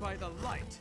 by the light.